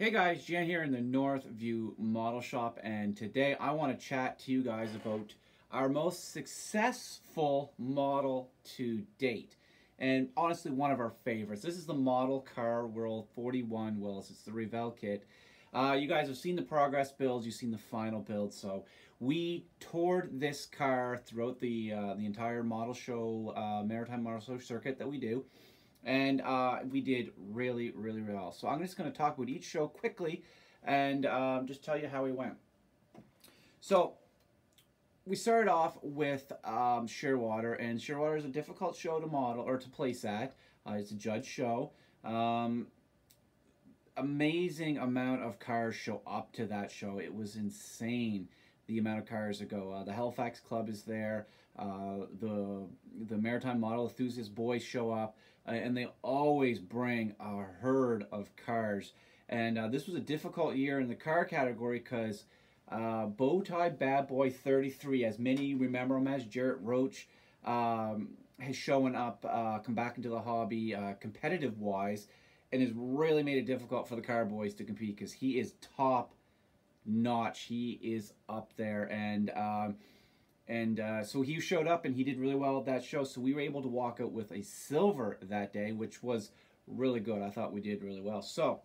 Hey guys, Jan here in the Northview Model Shop and today I want to chat to you guys about our most successful model to date. And honestly, one of our favorites. This is the Model Car World 41 Willys. It's the Revell kit. Uh, you guys have seen the progress builds, you've seen the final build. So we toured this car throughout the uh, the entire model show, uh, Maritime Model Show circuit that we do. And uh, we did really, really well. So I'm just going to talk about each show quickly and um, just tell you how we went. So we started off with um, Shearwater, and Shearwater is a difficult show to model or to place at. Uh, it's a judge show. Um, amazing amount of cars show up to that show. It was insane the amount of cars that go. Uh, the Halifax Club is there. Uh, the the Maritime Model Enthusiast boys show up, uh, and they always bring a herd of cars. And uh, this was a difficult year in the car category because uh, Bowtie Bad Boy 33, as many remember him as Jarrett Roach, um, has shown up, uh, come back into the hobby competitive wise and has really made it difficult for the car boys to compete because he is top notch. He is up there, and um, and uh, so he showed up and he did really well at that show. So we were able to walk out with a silver that day, which was really good. I thought we did really well. So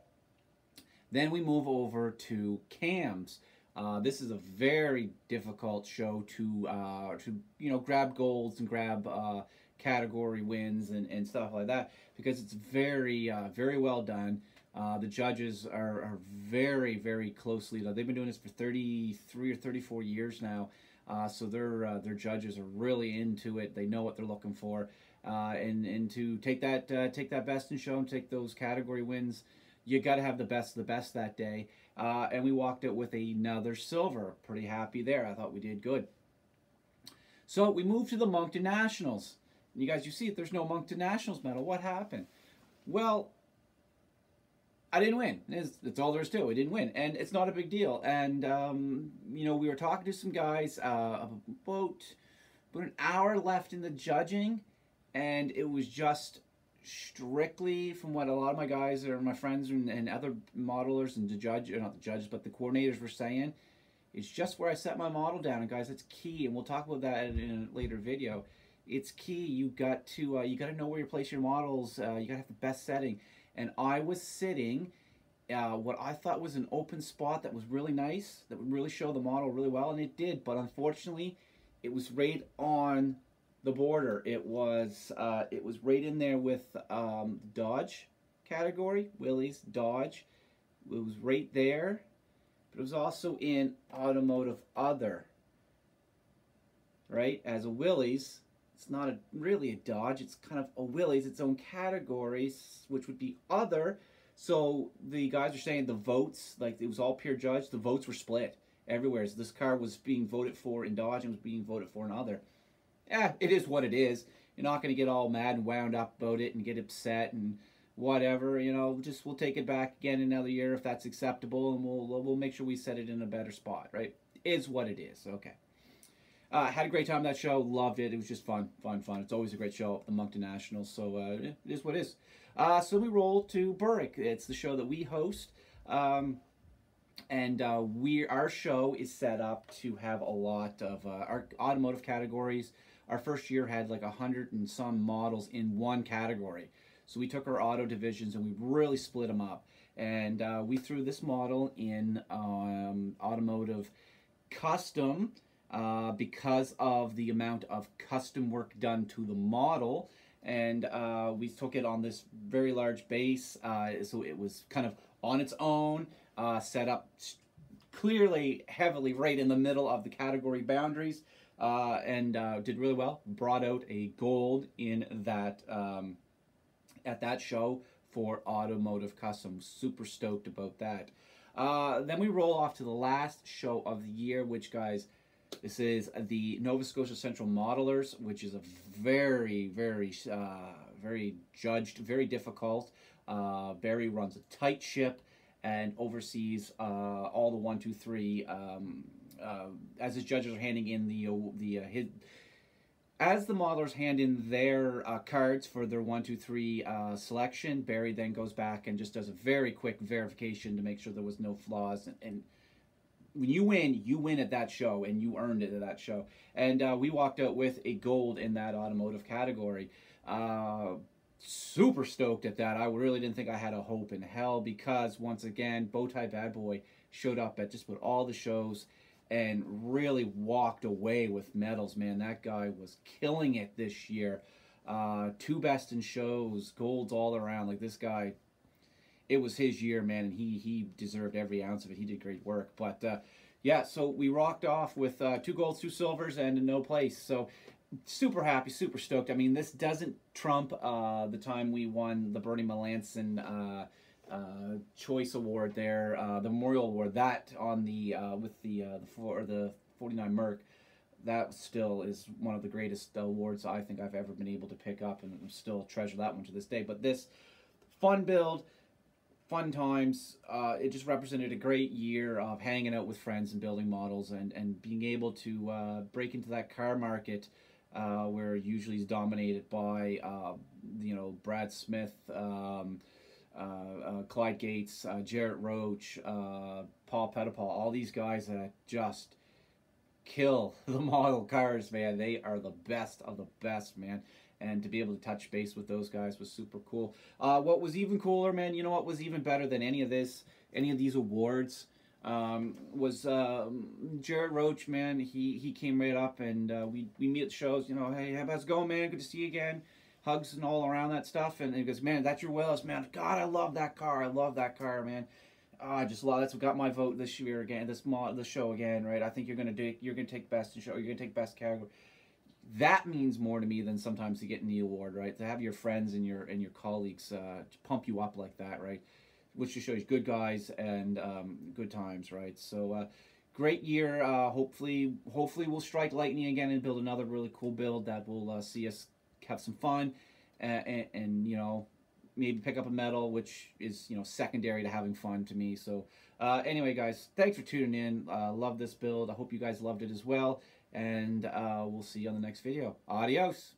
then we move over to cams. Uh, this is a very difficult show to uh, to you know grab golds and grab uh, category wins and, and stuff like that because it's very uh, very well done. Uh, the judges are, are very very closely. They've been doing this for 33 or 34 years now, uh, so their uh, their judges are really into it. They know what they're looking for, uh, and and to take that uh, take that best in show and take those category wins, you got to have the best of the best that day. Uh, and we walked it with another silver. Pretty happy there. I thought we did good. So we moved to the Moncton Nationals. You guys, you see there's no Moncton Nationals medal. What happened? Well, I didn't win. That's all there is to it. I didn't win. And it's not a big deal. And, um, you know, we were talking to some guys uh, about, about an hour left in the judging. And it was just strictly from what a lot of my guys or my friends and, and other modelers and the judge, or not the judges, but the coordinators were saying, it's just where I set my model down. And guys, that's key. And we'll talk about that in, in a later video it's key. You got to uh, you got to know where you place your models. Uh, you got to have the best setting. And I was sitting uh, what I thought was an open spot that was really nice, that would really show the model really well, and it did. But unfortunately, it was right on the border. It was uh, it was right in there with um, Dodge category, Willys Dodge. It was right there, but it was also in automotive other. Right as a Willys, it's not a, really a Dodge. It's kind of a Willys, its own categories, which would be other. So the guys are saying the votes, like it was all peer judged, the votes were split everywhere. So this car was being voted for in Dodge and was being voted for in other. Yeah, it is what it is. You're not going to get all mad and wound up about it and get upset and whatever. You know, just we'll take it back again another year if that's acceptable, and we'll we'll make sure we set it in a better spot. Right? Is what it is. Okay. Uh, had a great time that show. Loved it. It was just fun, fun, fun. It's always a great show the Moncton Nationals. So uh, it is what it is. Uh, so we roll to Berwick. It's the show that we host. Um, and uh, we our show is set up to have a lot of uh, our automotive categories. Our first year had like a hundred and some models in one category. So we took our auto divisions and we really split them up. And uh, we threw this model in um, automotive custom uh, because of the amount of custom work done to the model. And uh, we took it on this very large base, uh, so it was kind of on its own, uh, set up clearly heavily right in the middle of the category boundaries, uh, and uh, did really well. Brought out a gold in that um, at that show for automotive custom. Super stoked about that. then we roll off to the last show of the year, which guys this is the Nova Scotia Central Modelers, which is a very, very, uh, very judged, very difficult. Uh, Barry runs a tight ship and oversees uh, all the one, two, three. Um, uh, as his judges are handing in the uh, the uh, his, as the modelers hand in their uh, cards for their one, two, three uh, selection, Barry then goes back and just does a very quick verification to make sure there was no flaws. And, and when you win, you win at that show, and you earned it at that show. And uh, we walked out with a gold in that automotive category. Uh, super stoked at that. I really didn't think I had a hope in hell because once again, Bowtie Bad Boy showed up at just about all the shows and really walked away with medals. Man, that guy was killing it this year. Uh, two best in shows, golds all around. Like this guy, it was his year, man, and he he deserved every ounce of it. He did great work. But uh, yeah, so we rocked off with uh, two golds, two silvers, and no place. So super happy, super stoked. I mean, this doesn't trump uh, the time we won the Bernie Melanson uh, uh, choice award there, uh, the memorial award. That on the uh, with the the four the 49 Merc, that still is one of the greatest awards I think I've ever been able to pick up, and still treasure that one to this day. But this fun build, fun times. Uh, it just represented a great year of hanging out with friends and building models, and and being able to uh, break into that car market. Uh, where usually is dominated by, uh, you know, Brad Smith, um, uh, uh, Clyde Gates, Jarrett Roach, Paul Petipal, all these guys that just kill the model cars, man. They are the best of the best, man. And to be able to touch base with those guys was super cool. Uh, what was even cooler, man, you know what was even better than any of this, any of these awards, um, was uh, Jarrett Roach, man. He he came right up and uh, we, we meet at shows, you know, hey, how's it going, man? Good to see you again hugs and all around that stuff. And he goes, man, that's your Willys, man. God, I love that car. I love that car, man. Oh, I just love that's what got my vote this year again, this the show again, right? I think you're gonna do, you're gonna take best in show, you're gonna take best category. That means more to me than sometimes to get the award, right? To have your friends and your and your colleagues uh, pump you up like that, right? Which just shows good guys and um, good times, right? So. Uh, great year. Uh, hopefully, hopefully we'll strike lightning again and build another really cool build that will uh, see us have some fun, and, and, and, you know maybe pick up a medal, which is you know secondary to having fun to me. So uh, anyway, guys, thanks for tuning in. Uh, love this build. I hope you guys loved it as well, and uh, we'll see you on the next video. Adios.